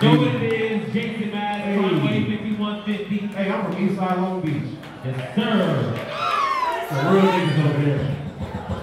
Going is Jason Mask, hey. Crimewave 5150. Hey, I'm from Eastside Long Beach. Yes, sir. The real niggas over there.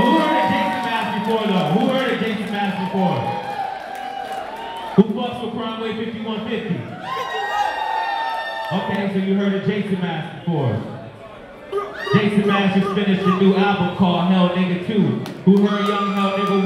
who heard of gangster mask before, though? Who heard of gangster mask before? Who bucks for Crimewave 5150? Okay, so you heard of Jason Mask before. Jason Mask just finished a new album called Hell Nigga 2. Who heard Young Hell Nigga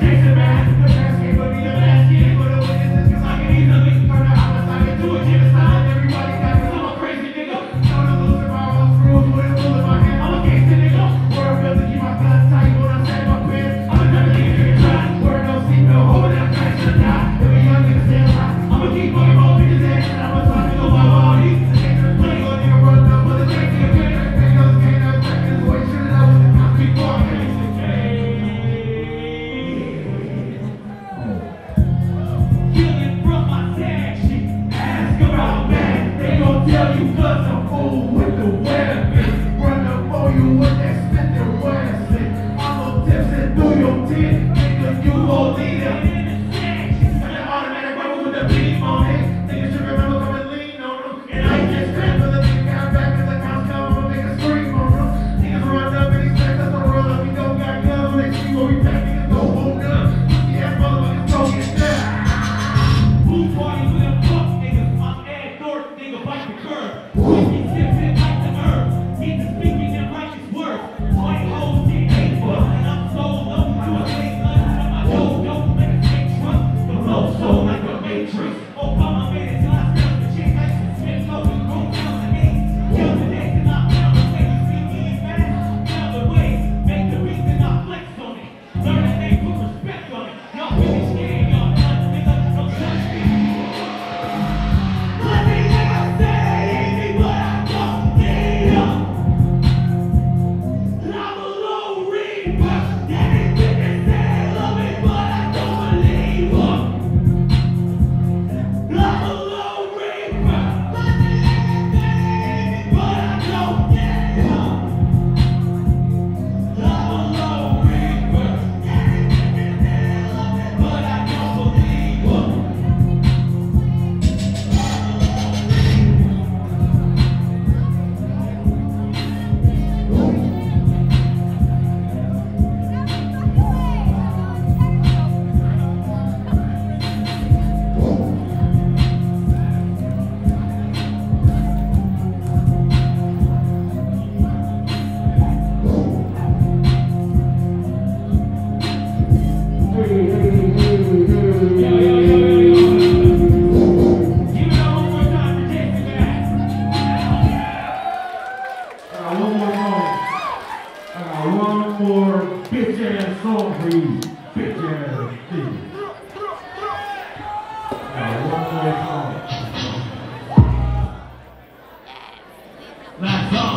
Jason Man.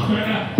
Australia.